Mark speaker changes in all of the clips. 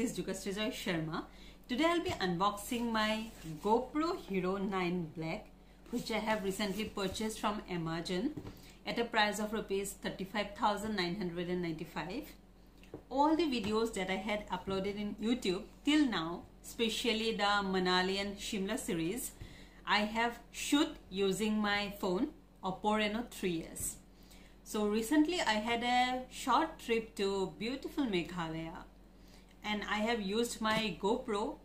Speaker 1: is Joy Sarma. Today I'll be unboxing my GoPro Hero 9 Black which I have recently purchased from Amazon at a price of rupees 35,995. All the videos that I had uploaded in YouTube till now, especially the Manali and Shimla series, I have shoot using my phone Oppo Reno 3S. So recently I had a short trip to beautiful Meghalaya and I have used my GoPro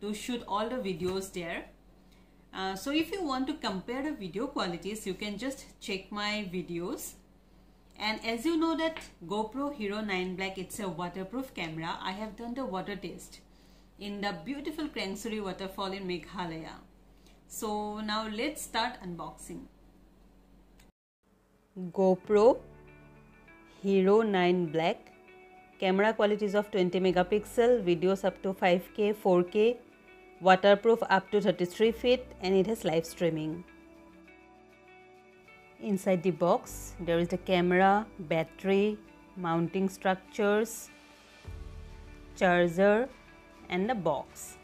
Speaker 1: to shoot all the videos there. Uh, so if you want to compare the video qualities you can just check my videos and as you know that GoPro Hero 9 Black it's a waterproof camera I have done the water test in the beautiful Krangsuri waterfall in Meghalaya. So now let's start unboxing. GoPro Hero 9 Black camera qualities of 20 megapixel videos up to 5k 4k waterproof up to 33 feet and it has live streaming. Inside the box there is the camera battery mounting structures charger and the box.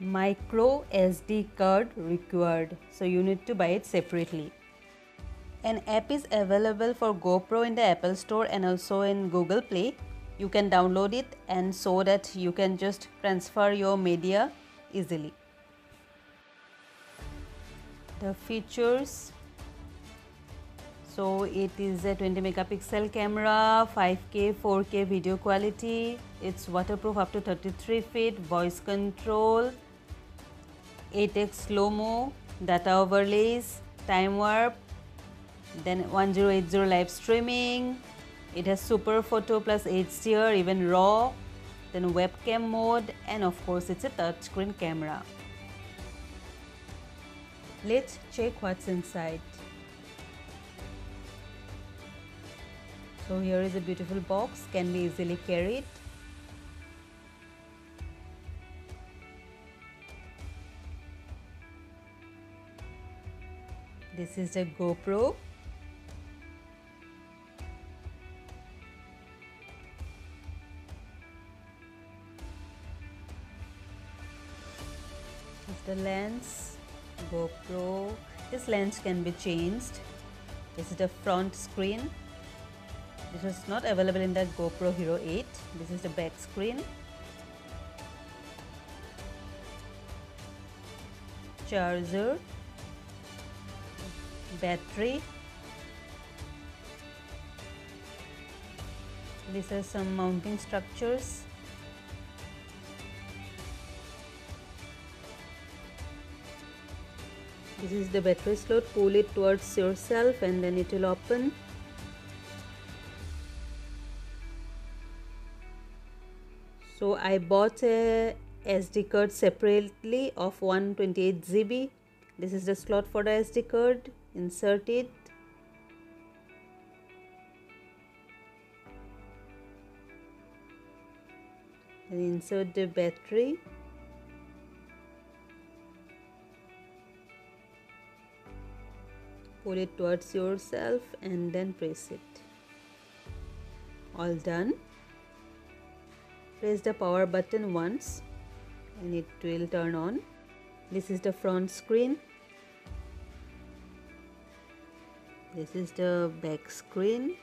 Speaker 1: Micro sd card required so you need to buy it separately an app is available for GoPro in the Apple Store and also in Google Play. You can download it and so that you can just transfer your media easily. The features so it is a 20 megapixel camera 5k 4k video quality it's waterproof up to 33 feet voice control 8x slow-mo data overlays time warp then 1080 live streaming. It has super photo plus HDR even raw. Then webcam mode and of course it's a touchscreen camera. Let's check what's inside. So here is a beautiful box can be easily carried. This is the GoPro the lens GoPro this lens can be changed. This is the front screen. This is not available in the GoPro Hero 8 this is the back screen. Charger battery. These are some mounting structures this is the battery slot. Pull it towards yourself and then it will open. So I bought a SD card separately of 128 GB this is the slot for the SD card. Insert it. And insert the battery pull it towards yourself and then press it. All done. Press the power button once and it will turn on. This is the front screen. This is the back screen.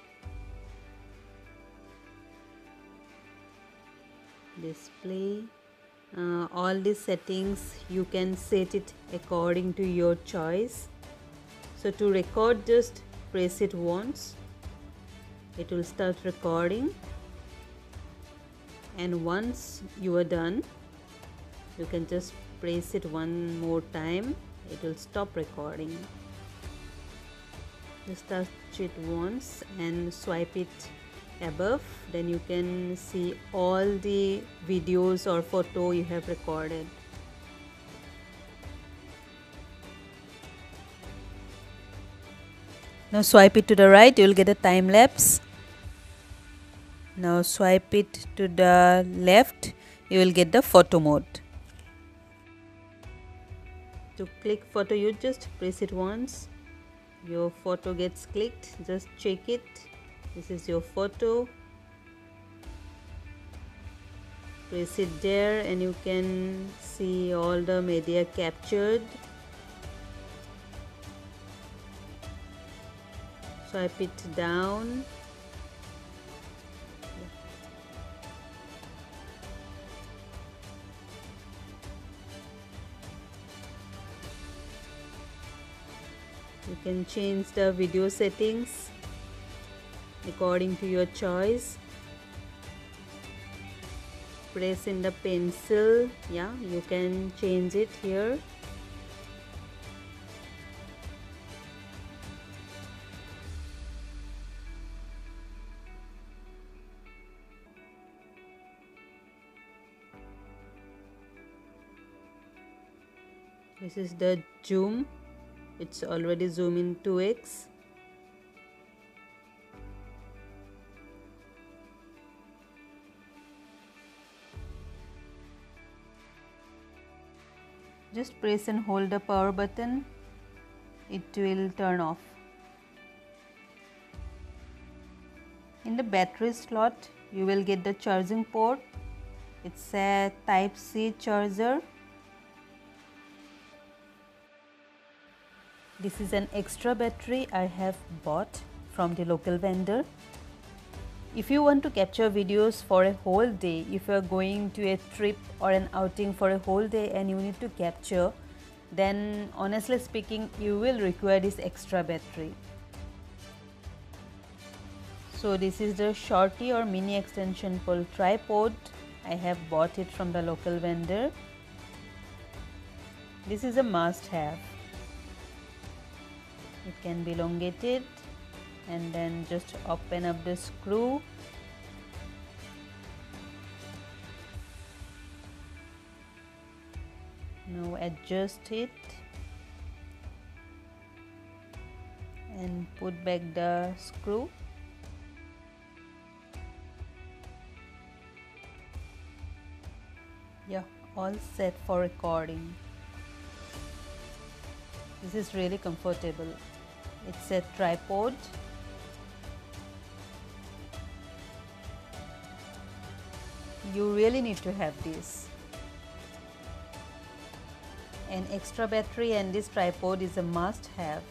Speaker 1: Display. Uh, all these settings you can set it according to your choice so to record just press it once. It will start recording. And once you are done you can just press it one more time. It will stop recording. Just touch it once and swipe it above. Then you can see all the videos or photo you have recorded Now swipe it to the right, you will get a time lapse. Now swipe it to the left, you will get the photo mode. To click photo, you just press it once. Your photo gets clicked, just check it. This is your photo. press it there and you can see all the media captured swipe it down. You can change the video settings according to your choice. Press in the pencil. Yeah you can change it here this is the zoom. It's already zoom in 2x just press and hold the power button. It will turn off. In the battery slot you will get the charging port. It's a type C charger this is an extra battery I have bought from the local vendor if you want to capture videos for a whole day, if you are going to a trip or an outing for a whole day and you need to capture, then honestly speaking, you will require this extra battery. So this is the shorty or mini extension pole tripod. I have bought it from the local vendor. This is a must have. It can be elongated and then just open up the screw. Now adjust it and put back the screw. Yeah all set for recording. This is really comfortable it's a tripod. You really need to have this. An extra battery and this tripod is a must have